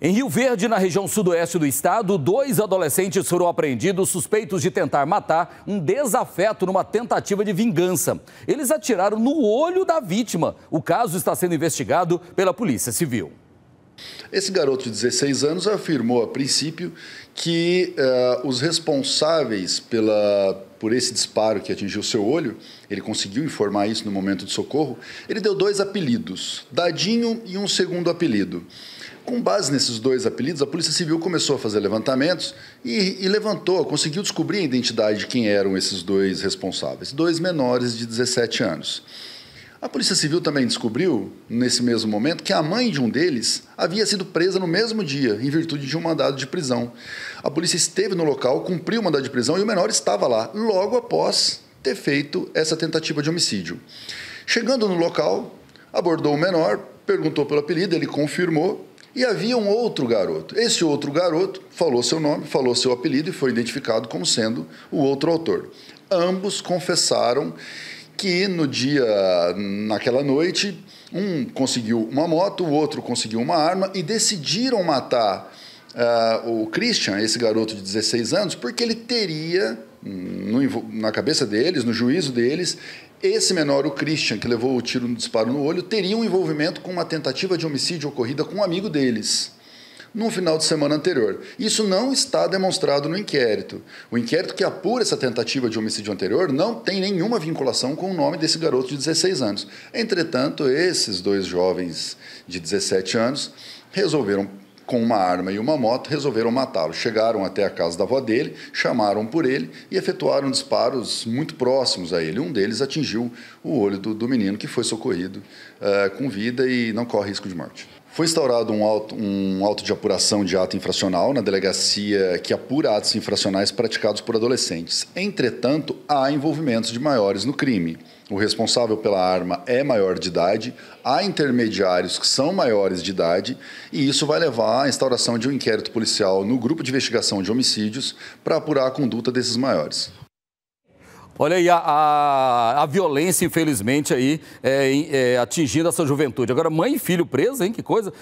Em Rio Verde, na região sudoeste do estado, dois adolescentes foram apreendidos suspeitos de tentar matar um desafeto numa tentativa de vingança. Eles atiraram no olho da vítima. O caso está sendo investigado pela Polícia Civil. Esse garoto de 16 anos afirmou a princípio que uh, os responsáveis pela, por esse disparo que atingiu seu olho, ele conseguiu informar isso no momento de socorro, ele deu dois apelidos, Dadinho e um segundo apelido. Com base nesses dois apelidos, a Polícia Civil começou a fazer levantamentos e, e, levantou, conseguiu descobrir a identidade de quem eram esses dois responsáveis, dois menores de 17 anos. A Polícia Civil também descobriu, nesse mesmo momento, que a mãe de um deles havia sido presa no mesmo dia, em virtude de um mandado de prisão. A polícia esteve no local, cumpriu o mandado de prisão e o menor estava lá, logo após ter feito essa tentativa de homicídio. Chegando no local, abordou o menor, perguntou pelo apelido, ele confirmou e havia um outro garoto. Esse outro garoto falou seu nome, falou seu apelido e foi identificado como sendo o outro autor. Ambos confessaram que no dia, naquela noite, um conseguiu uma moto, o outro conseguiu uma arma e decidiram matar uh, o Christian, esse garoto de 16 anos, porque ele teria, no, na cabeça deles, no juízo deles, esse menor, o Christian, que levou o tiro no disparo no olho, teria um envolvimento com uma tentativa de homicídio ocorrida com um amigo deles no final de semana anterior. Isso não está demonstrado no inquérito. O inquérito que apura essa tentativa de homicídio anterior não tem nenhuma vinculação com o nome desse garoto de 16 anos. Entretanto, esses dois jovens de 17 anos resolveram com uma arma e uma moto, resolveram matá-lo. Chegaram até a casa da avó dele, chamaram por ele e efetuaram disparos muito próximos a ele. Um deles atingiu o olho do, do menino, que foi socorrido uh, com vida e não corre risco de morte. Foi instaurado um auto, um auto de apuração de ato infracional na delegacia que apura atos infracionais praticados por adolescentes. Entretanto, há envolvimentos de maiores no crime. O responsável pela arma é maior de idade, há intermediários que são maiores de idade, e isso vai levar à instauração de um inquérito policial no grupo de investigação de homicídios para apurar a conduta desses maiores. Olha aí a, a, a, violência, infelizmente, aí é, é, atingindo essa juventude. Agora, mãe e filho presos, hein? Que coisa.